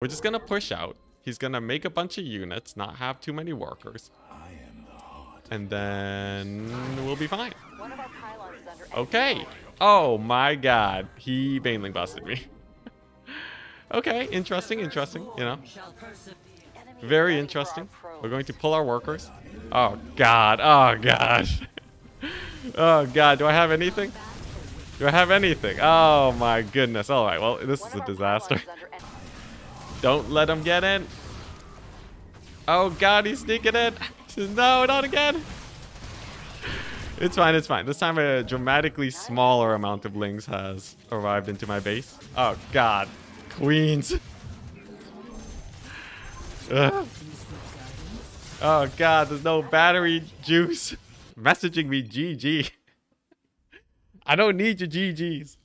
We're just gonna push out. He's gonna make a bunch of units, not have too many workers. And then we'll be fine. One of our pylons is under Okay. Oh my god. He Baneling busted me. okay, interesting, interesting, you know. Very ready for our interesting. We're going to pull our workers. Oh god. Oh gosh. oh god. Do I have anything? Do I have anything? Oh my goodness. All right. Well, this is a disaster. Don't let him get in. Oh god, he's sneaking in. No, not again. It's fine, it's fine. This time a dramatically smaller amount of lings has arrived into my base. Oh god. Queens. Ugh. Oh god, there's no battery juice. Messaging me GG. I don't need your GGs.